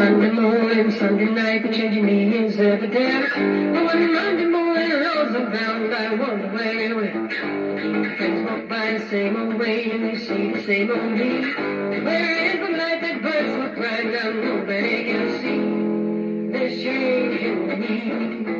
Sunday morning, Sunday night, the changing me is evident. But when Monday morning rolls around, I wonder where it went. Friends walk by the same old way, and they see the same old me. Where is the light that birds will cry now? Nobody can see. There's change in me.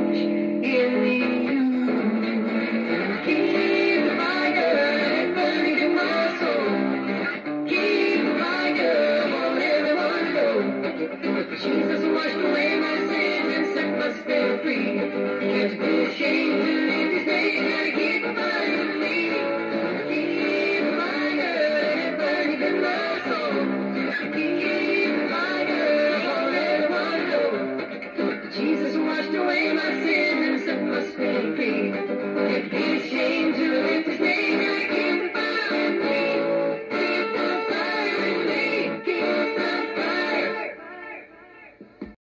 Jesus washed away my sin and set my spirit free. Can't be ashamed to live this gotta keep. Keep it in my soul. Keep. Jesus washed away my sin and set my spirit free.